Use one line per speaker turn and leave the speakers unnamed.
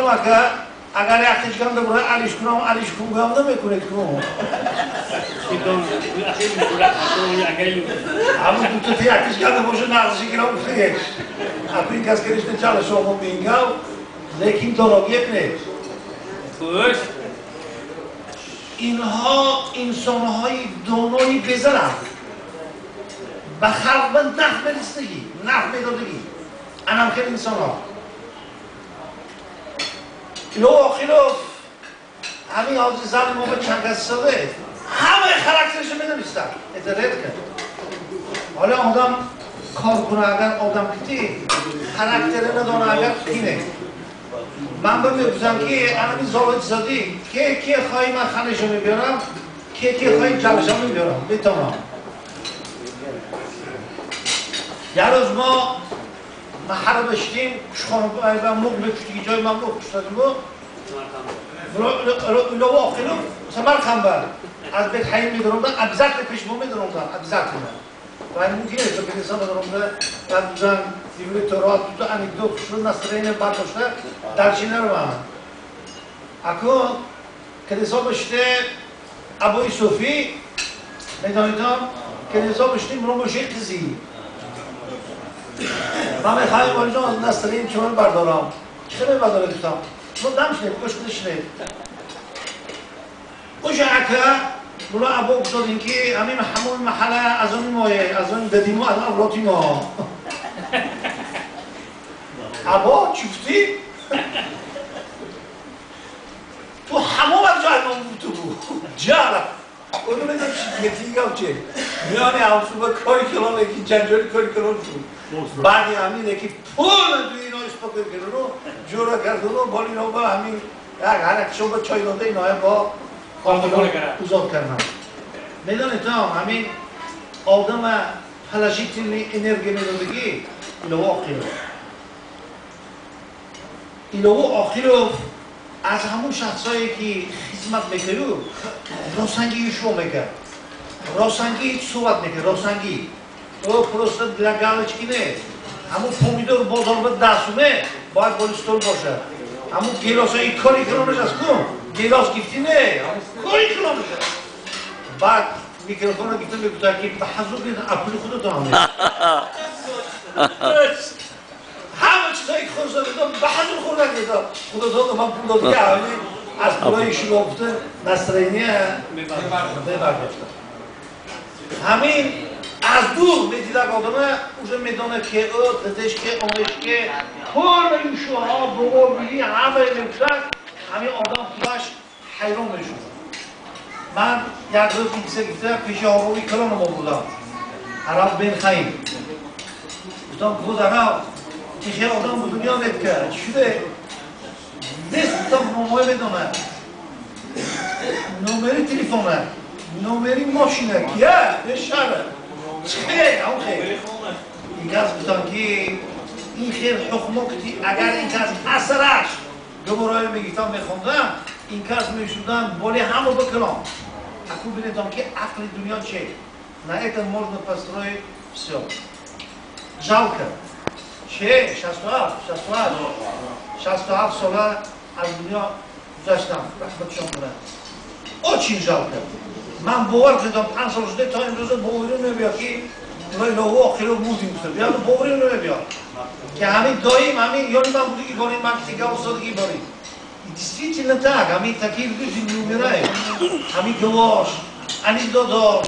مکه اگر یختش کنده برای علیش کنم علیش کنم هم نمی‌کنه کنم همون دو تا یختش کنده باشه نقضی گیرم بخیش اپین کس کرشته چاله شما لیکن دراگیت نیست
خوش
اینها انسان های دانایی بزرگ و خلق به نفع رسیدگی نفع دادگی انم خیلی انسان ها لو آخیلو همین ما به چند کس ساده همه خرکترش می‌دونستن اترید کرد حالا آدم کار کنه اگر آدم کتی خرکتر ندانه اگر کینه. من به میگوزم که الان این زاوید زادی که که خواهی من خانشو میبیارم؟ که که خواهی جلشو میبیارم؟ بتانم یه روز ما محر بشتیم کشخان و مغ بکشتی جای مغ کشتادیم و لو آخیلو سمرقند بر. از بیت حیم میدروندن ابزت پیشمو میدروندن ابزت من و این ممکنه تو که نسان میدرونده و بزن دیوری تورات تو انکدوت شو نصرین برداشته درچی نروان اکو کلیسا بشته ابوی صوفی میدانیدم کلیسا بشته مرو مشیق تزی من می‌خوایم ولی از نصرین چون بردارم. چه برداره دوستم رو دم شنید گوش کده شنید گوش اکا بلا ابو اقصادین که همین همون محله از اون مایه از اون بدیمو از اولاتی ما. ابا چفتی تو همه بر جای ما بود تو بود. جارا اونو بگم چی دیگه چه میانی همسو با کاری کلان یکی جنجاری کاری کلان شد بعدی همین یکی پول دوی اینا اسپاکر کردن رو جورا کردن رو بالی رو با همین یک هر اکشو با چای داده اینا با اوزاد کردن. میدانی تو همین آدم پلاشیتی انرژی میدادگی ایلو آخیرو ایلو آخیرو از همون شخصایی که خدمت میکردو راستنگی شو می‌کرد راستنگی هیچ صحبت می‌کرد راستنگی او پروسته لگالش کی نه همون پومیدور بازار به دستونه باید بولیستور باشه. همون گیلاس های کاری کنونش از کن. گیلاس گیفتی نه کاری کنونش بعد میکروفون رو گیفته میگوتا که به حضور اپلی خودتو همه. خود زده به حضور خود نگیده خدا داد من پول داد که همه از پولای شما گفته نصرینی ببرداشته همین از دور می‌دیدن آدمه اوزه میدانه که او ددش که کل این شوها بگو بیلی همه نمیشن همین آدم خودش حیران میشون من یک روز کسی گفته پیش آقایی کلان ما بودم عرب بین خیم گفتم خود چه آدم به دنیا نت کرد شده دستم نمای بدونه نمری تلفونه نمری ماشینه کیه به شهره چه اون خیر این کس بودن که این خیر حکمو کتی اگر این کس اثرش دوباره میگیتم میخوندم این کس میشودن بالی همو بکنم اکو بینیدم که عقل دنیا چه на это можно построить все. Жалко. Че, 67, 67, 67 ساله از دنیا گذاشتم رحمتشان کنه очень жалко من باور کردم پنج سال شده تا امروز باوری نمیاد که برای لوگو آخری بودیم سر بیاد باوری نمیاد که همین دایم همین یعنی من بودی که باری من تیگه استادگی باری действительно так, همین تکیل بیزی نمیره همین گواش, ani додо